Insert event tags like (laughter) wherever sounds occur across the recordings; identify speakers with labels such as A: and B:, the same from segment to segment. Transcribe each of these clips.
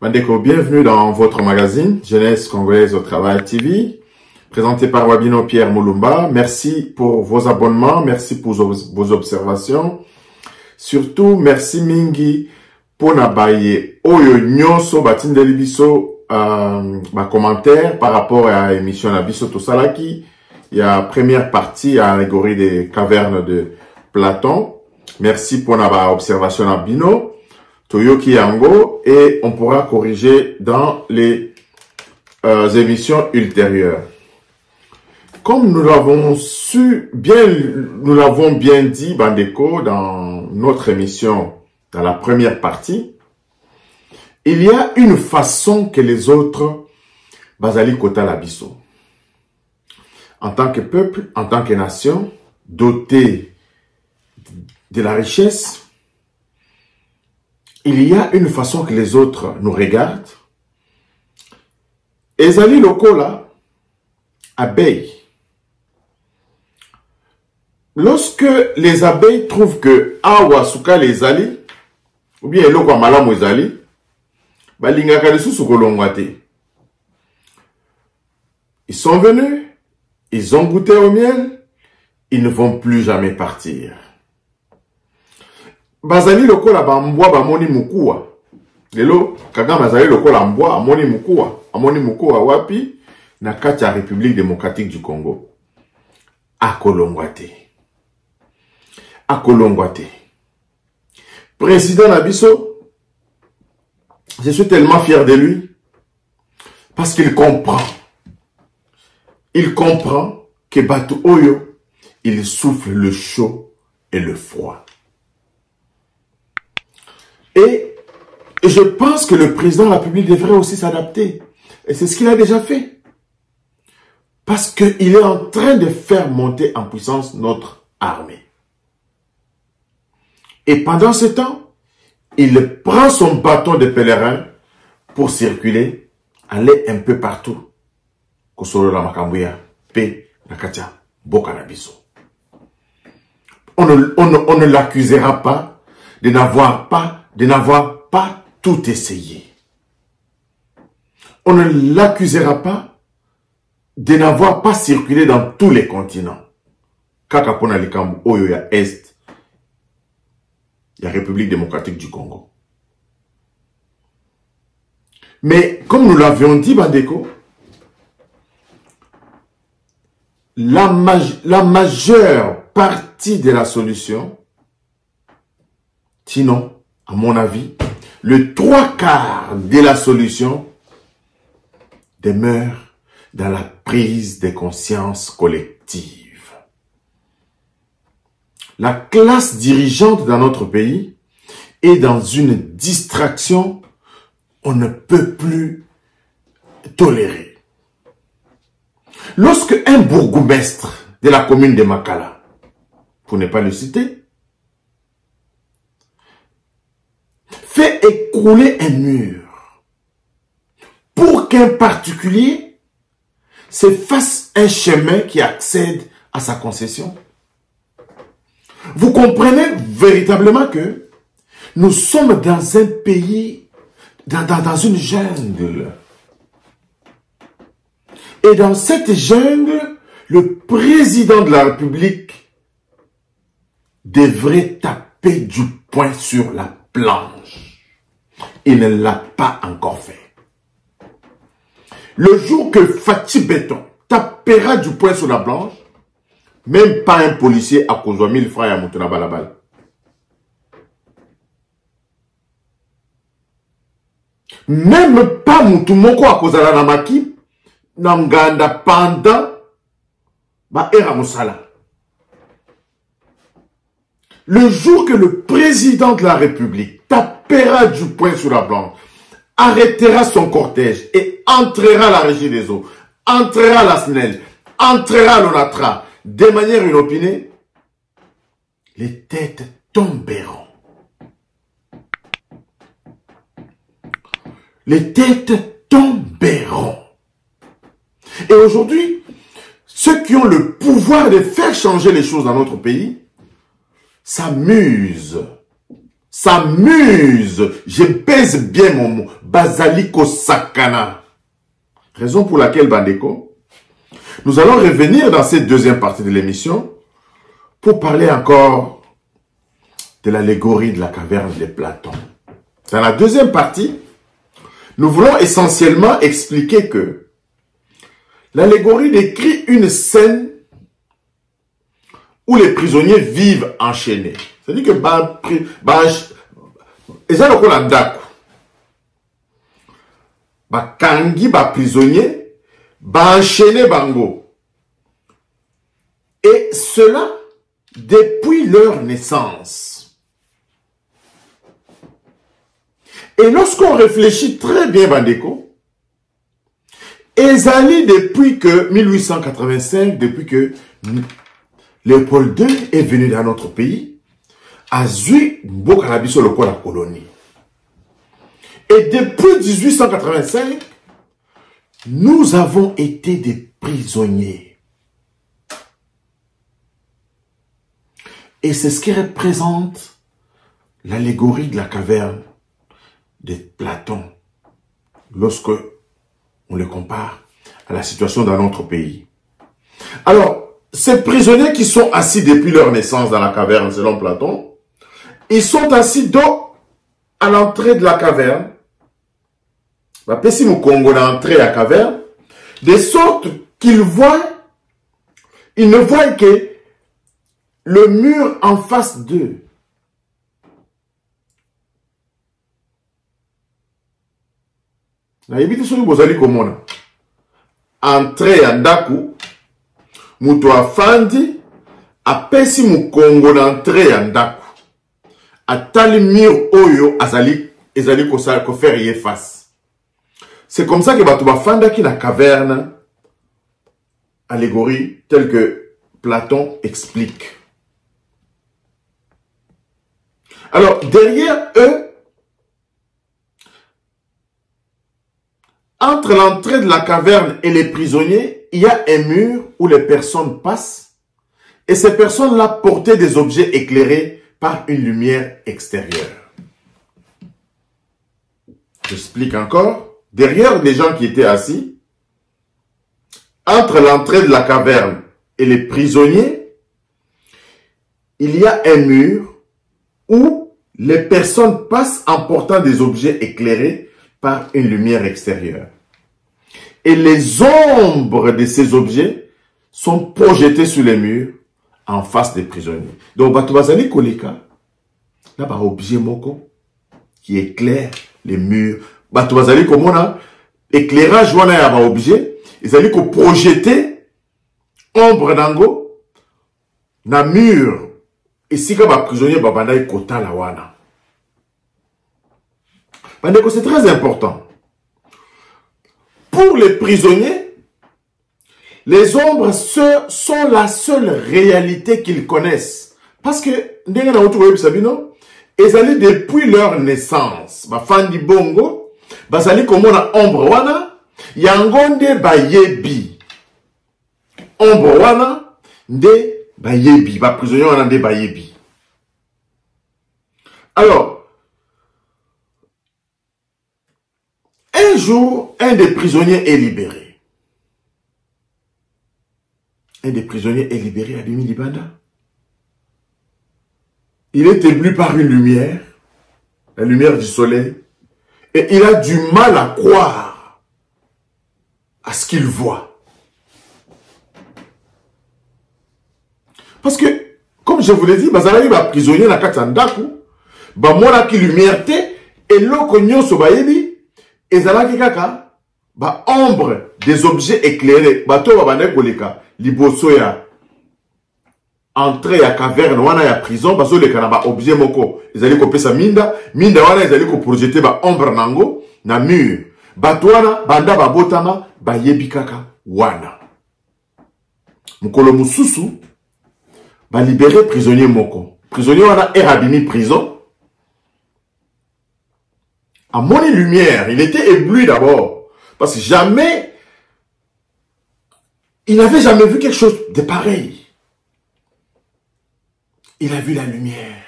A: Bandeko, bienvenue dans votre magazine Jeunesse congolaise au travail TV, présenté par Wabino Pierre Moulumba. Merci pour vos abonnements, merci pour vos observations. Surtout, merci mingi pour nabaye oyo nyonso batindeli biso euh, ba commentaire par rapport à l'émission na biso tosalaki. Il y a première partie à allégorie des cavernes de Platon. Merci pour la observation à Bino. Toyoki Yango et on pourra corriger dans les euh, émissions ultérieures. Comme nous l'avons su bien, nous l'avons bien dit, Bandeko, dans notre émission, dans la première partie, il y a une façon que les autres, Bazali Kota Labiso, en tant que peuple, en tant que nation, doté de la richesse, il y a une façon que les autres nous regardent. Ezali Lokola, abeilles. Lorsque les abeilles trouvent que awa suka les ali, ou bien eloko malamu ezali, balingaka lisusu. Ils sont venus, ils ont goûté au miel, ils ne vont plus jamais partir. Bazali lokola bambwa bamoni mukuwa lelo kagame azali lokola mbwa amoni mukuwa amoni mukuwa wapi? Na kati ya république démocratique du congo. Akolongwa te. Akolongwa te. Président na biso je suis tellement fier de lui parce qu'il comprend. Il comprend que bato oyo il souffle le chaud et le froid Et je pense que le président de la République devrait aussi s'adapter. Et c'est ce qu'il a déjà fait. Parce qu'il est en train de faire monter en puissance notre armée. Et pendant ce temps, il prend son bâton de pèlerin pour circuler, aller un peu partout. La Nakatia, Bokanabiso. On ne l'accusera pas de n'avoir pas de n'avoir pas tout essayé. On ne l'accusera pas de n'avoir pas circulé dans tous les continents. Kaka pona likambu oyo ya Est, ya République démocratique du Congo. Mais comme nous l'avions dit, Bandeko, la, la majeure partie de la solution, sinon, à mon avis, le trois quarts de la solution demeure dans la prise de conscience collective. La classe dirigeante dans notre pays est dans une distraction on ne peut plus tolérer. Lorsque un bourgmestre de la commune de Makala, pour ne pas le citer, fait écrouler un mur pour qu'un particulier se fasse un chemin qui accède à sa concession. Vous comprenez véritablement que nous sommes dans un pays, dans, dans, dans une jungle. Et dans cette jungle, le président de la République devrait taper du poing sur la Il ne l'a pas encore fait. Le jour que Fatih Béton tapera du poing sur la planche, même pas un policier à cause de 1000 francs à Moutona Balabal. Même pas Moutoumoko à cause de la Namaki, Nanganda pendant ba era Moussala. Le jour que le président de la République tapera du poing sur la blanche, arrêtera son cortège et entrera la régie des eaux, entrera la SNEL, entrera l'ONATRA, de manière inopinée, les têtes tomberont. Les têtes tomberont. Et aujourd'hui, ceux qui ont le pouvoir de faire changer les choses dans notre pays s'amusent s'amuse, je pèse bien mon mot, basaliko sakana. Raison pour laquelle, Bandeko, nous allons revenir dans cette deuxième partie de l'émission pour parler encore de l'allégorie de la caverne de Platon. Dans la deuxième partie, nous voulons essentiellement expliquer que l'allégorie décrit une scène où les prisonniers vivent enchaînés. C'est-à-dire que ba, ba, eza lokola ndako bakangi baprisonnier baenchaîne bango. Et cela depuis leur naissance. Et lorsqu'on réfléchit très bien bandeko ezali depuis que 1885 depuis que Léopold II est venu dans notre pays azui mboka na biso lokola colonie. Et depuis 1885 nous avons été des prisonniers. Et c'est ce qui représente l'allégorie de la caverne de Platon lorsque on le compare à la situation dans notre pays. Alors ces prisonniers qui sont assis depuis leur naissance dans la caverne selon Platon ils sont assis dos à l'entrée de la caverne. Bapesi Mukongo l'entrée à la caverne. De sorte qu'ils voient, ils ne voient que le mur en face d'eux. nayebi te soki moto afandi apesi mokongo na entrée ya ndako. Atali mur oyo azali ezali kofaire ye face. C'est comme ça que bato bafandaki na caverne. Allégorie telle que Platon explique. Alors derrière eux entre l'entrée de la caverne et les prisonniers il y a un mur où les personnes passent et ces personnes-là portaient des objets éclairés par une lumière extérieure. J'explique encore. Derrière les gens qui étaient assis, entre l'entrée de la caverne et les prisonniers, il y a un mur où les personnes passent en portant des objets éclairés par une lumière extérieure. Et les ombres de ces objets sont projetées sur les murs en face des prisonniers. Donc, bato bazali koleka, na ba objet moko qui éclaire les murs. Bato bazali komona éclairage wana ya ba objet, ezali ko projeter ombre nango na mur esika ba prisonnier babandaki kotala wana. Bandeko, c'est très important. Pour les prisonniers, les ombres sont la seule réalité qu'ils connaissent. Parce que, sabino, ezali depuis leur naissance. Bafandi bongo, bazali komona ombre wana, yango nde bayebi. Ombre wana, nde bayebi. Ba prisonnier wana nde bayebi. Alors, un un des prisonniers est libéré. un des prisonniers est libéré à Demi Libanda. Il est ébloui par une lumière, la lumière du soleil, et il a du mal à croire à ce qu'il voit. Parce que, comme je vous l'ai dit, bazalaki ba prisonnier na ndako, bamonaki lumière te, eloko nyonso bayebi, ezalaki kaka ba ombre des objets éclairés, bato babandaki koleka liboso ya entrée ya caverne wana ya prison bazoleka na baobjet moko. Ezali kopesa minda. Minda wana ezali koprojete baombre nango na mur. Bato wana banda babotama bayebi kaka wana. Mokolo mosusu balibere prisonnier moko. Prisonnier wana ere abimi prison amoni lumière il était ébloui d'abord parce que jamais Il n'avait jamais vu quelque chose de pareil. Il a vu la lumière.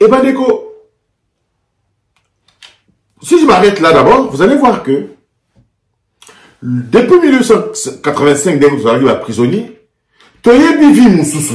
A: Et eh ben, Déco, si je m'arrête là d'abord, vous allez voir que depuis 1985, dès que vous arrivez à prisonnier, toyebi vi mosusu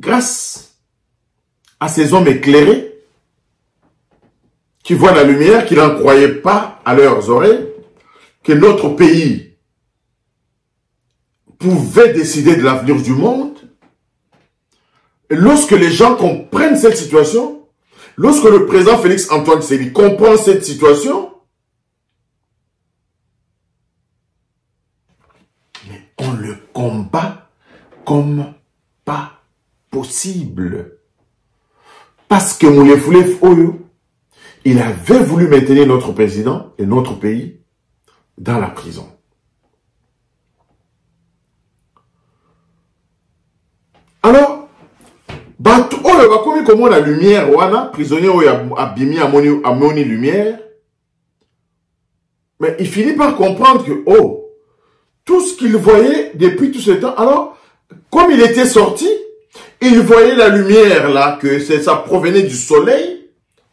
A: grâce à ces hommes éclairés qui voient la lumière, qui n'en croyaient pas à leurs oreilles, que notre pays pouvait décider de l'avenir du monde. Lorsque les gens comprennent cette situation, lorsque le président Félix Antoine Tshisekedi comprend cette situation, mais on le combat comme Parce que Moulefoulev Oyo, il avait voulu maintenir notre président et notre pays dans la prison. Alors, bato oyo bakomi komona lumière wana prisonnier oyo abimi amoni, amoni lumière mais il finit par comprendre que oh tout ce qu'il voyait depuis tout ce temps alors comme il était sorti il voyait la lumière là que ça provenait du soleil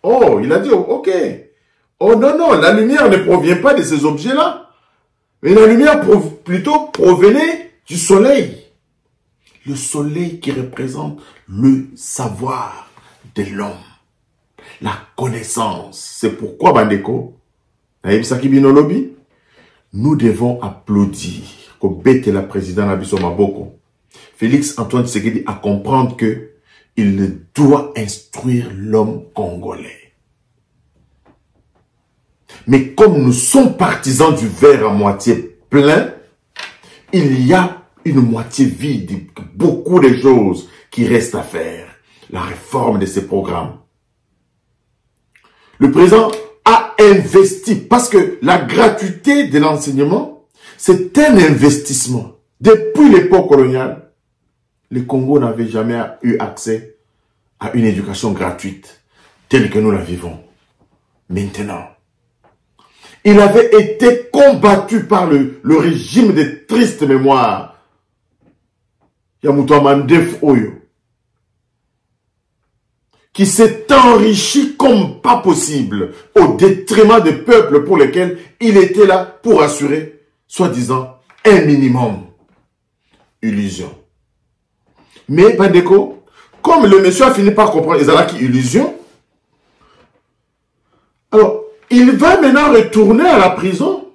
A: Oh, il a dit, ok. Oh non, non, la lumière ne provient pas de ces objets-là. Mais la lumière plutôt provenait du soleil. Le soleil qui représente le savoir de l'homme. La connaissance. C'est pourquoi, Bandeko, nous devons applaudir que la président Nabiso Maboko. Félix Antoine Tshisekedi à comprendre que il doit instruire l'homme congolais. Mais comme nous sommes partisans du verre à moitié plein, il y a une moitié vide, beaucoup de choses qui restent à faire. La réforme de ces programmes. Le président a investi parce que la gratuité de l'enseignement, c'est un investissement. Depuis l'époque coloniale, le Congo n'avait jamais eu accès à une éducation gratuite telle que nous la vivons. Maintenant, il avait été combattu par le, régime de triste mémoire. Mandef Oyo. Qui s'est enrichi comme pas possible au détriment des peuples pour lesquels il était là pour assurer, soi-disant, un minimum. Illusion. Mais Bandeko, comme le monsieur a fini par comprendre qui illusion, alors il va maintenant retourner à la prison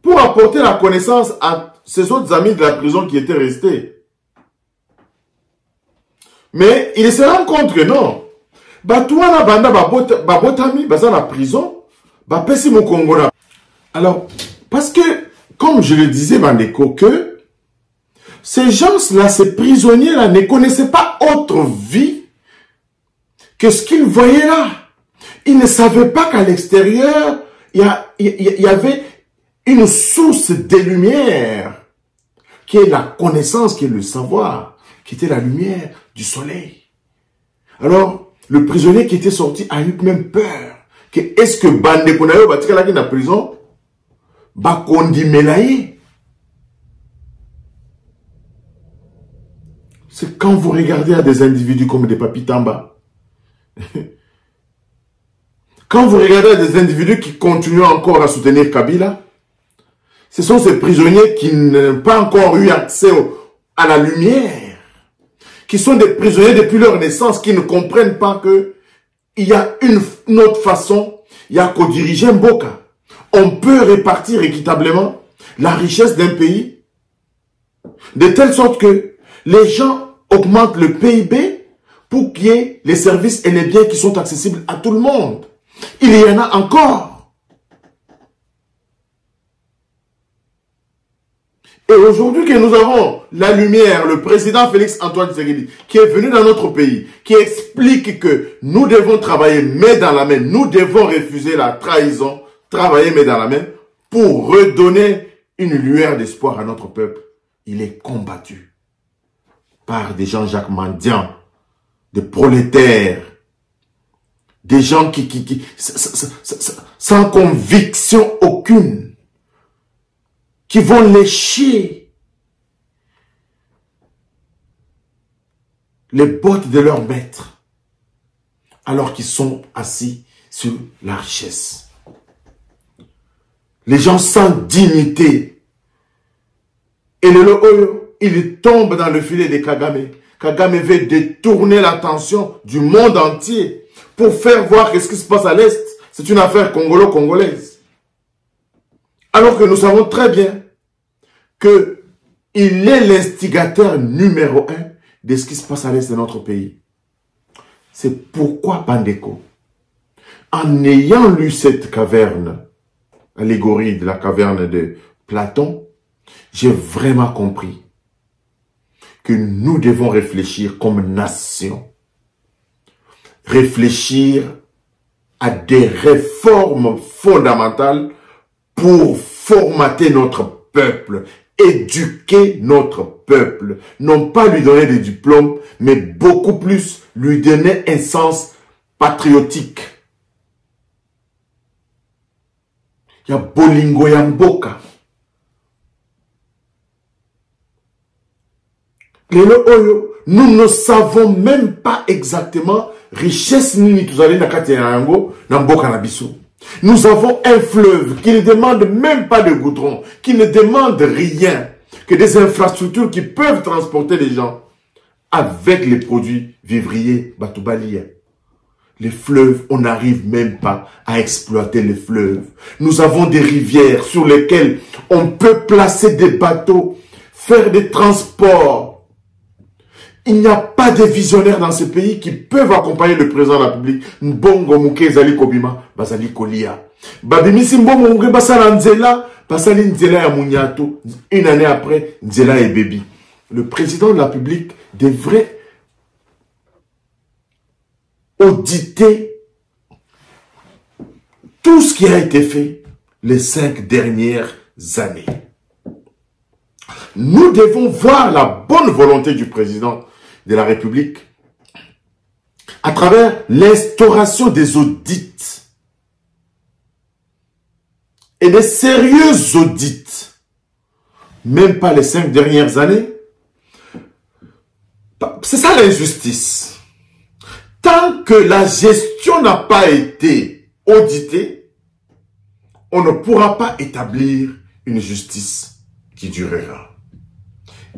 A: pour apporter la connaissance à ses autres amis de la prison qui étaient restés. Mais il se rend compte que non. Batouana banda babotami baza la prison, bapesi Congo. Alors, parce que, comme je le disais, Bandeko, que ces gens-là, ces prisonniers-là, ne connaissaient pas autre vie que ce qu'ils voyaient là. Ils ne savaient pas qu'à l'extérieur, il y, avait une source de lumière, qui est la connaissance, qui est le savoir, qui était la lumière du soleil. Alors, le prisonnier qui était sorti a eu même peur. Que est-ce que Bande Konayo va tirer la prison? Ba C'est quand vous regardez à des individus comme des papitamba. (laughs) quand vous regardez des individus qui continuent encore à soutenir Kabila, ce sont ces prisonniers qui n'ont pas encore eu accès à la lumière, qui sont des prisonniers depuis leur naissance, qui ne comprennent pas que il y a une, autre façon, il y a qu'au diriger un Boka. On peut répartir équitablement la richesse d'un pays de telle sorte que les gens augmente le PIB pour qu'il y ait les services et les biens qui sont accessibles à tout le monde. Il y en a encore. Et aujourd'hui que nous avons la lumière, le président Félix Antoine Tshisekedi, qui est venu dans notre pays, qui explique que nous devons travailler main dans la main, nous devons refuser la trahison, travailler main dans la main, pour redonner une lueur d'espoir à notre peuple. Il est combattu des gens Jacques Mandian, des prolétaires, des gens qui, qui, sans conviction aucune, qui vont lécher les bottes de leur maître, alors qu'ils sont assis sur la richesse. Les gens sans dignité. Et le Oyo, il tombe dans le filet de Kagame. Kagame veut détourner l'attention du monde entier pour faire voir ce qui se passe à l'Est. C'est une affaire congolo-congolaise. Alors que nous savons très bien que il est l'instigateur numéro un de ce qui se passe à l'Est de notre pays. C'est pourquoi Pandeko, en ayant lu cette caverne, allégorie de la caverne de Platon, j'ai vraiment compris que nous devons réfléchir comme nation. Réfléchir à des réformes fondamentales pour formater notre peuple, éduquer notre peuple. Non pas lui donner des diplômes, mais beaucoup plus lui donner un sens patriotique. Il y a Bolingo Yamboka. Nous ne savons même pas exactement richesse nini tozali na kati na. Nous avons un fleuve qui ne demande même pas de goudron, qui ne demande rien que des infrastructures qui peuvent transporter les gens avec les produits vivriers batoubalia. Les fleuves, on n'arrive même pas à exploiter les fleuves. Nous avons des rivières sur lesquelles on peut placer des bateaux, faire des transports il n'y a pas de visionnaires dans ce pays qui peuvent accompagner le président de la République. Mbongo Mouké Zali Kobima, Bazali Kolia. Mouniato. Une année après, Nzela et Baby. Le président de la République devrait auditer tout ce qui a été fait les cinq dernières années. Nous devons voir la bonne volonté du président de la République à travers l'instauration des audits et des sérieux audits, même pas les cinq dernières années. C'est ça l'injustice. Tant que la gestion n'a pas été auditée, on ne pourra pas établir une justice qui durera.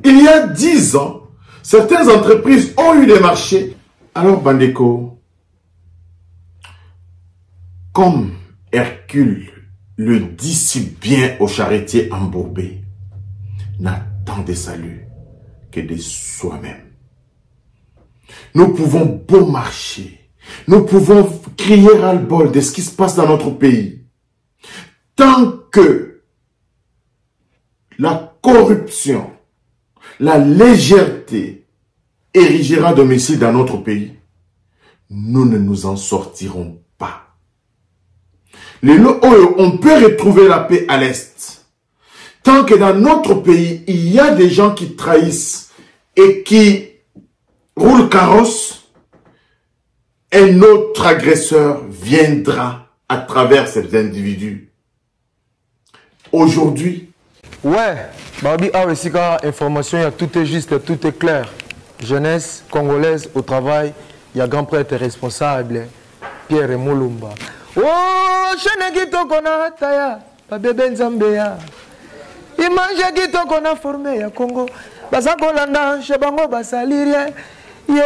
A: Il y a dix ans, Certaines entreprises ont eu des marchés. Alors, Bandeko, comme Hercule le dit si bien au charretier embourbé, n'attend des saluts que de soi-même. Nous pouvons beau marcher, nous pouvons crier à le bol de ce qui se passe dans notre pays. Tant que la corruption la légèreté érigera domicile dans notre pays, nous ne nous en sortirons pas. Les on peut retrouver la paix à l'Est. Tant que dans notre pays, il y a des gens qui trahissent et qui roulent carrosse, un autre agresseur viendra à travers ces individus. Aujourd'hui,
B: Ouais, Babi a aussi information, tout est juste, tout est clair. Jeunesse congolaise au travail, il y a grand prêtre responsable, Pierre Moulumba. Oh, chaîne kitoko na taya, babebe nzambe ya. Image kitoko na formé ya Congo. Baza kolanda chez bango basali rien. Ye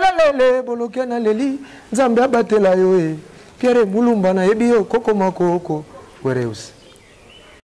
B: lalele bolokia na leli, nzambe abatela yo e. Pierre Moulumba na yebi yo koko makoko. Wereusi.